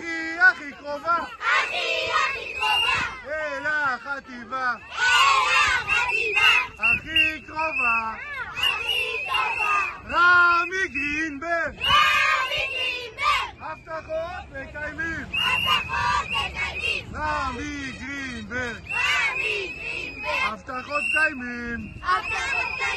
הכי הכי קרובה. הכי הכי קרובה. אל החטיבה. אל החטיבה. הכי קרובה. הכי קרובה. רמי גרינברג. רמי גרינברג. הבטחות מקיימים. הבטחות מקיימים. רמי גרינברג. רמי גרינברג. הבטחות מקיימים. הבטחות מקיימים.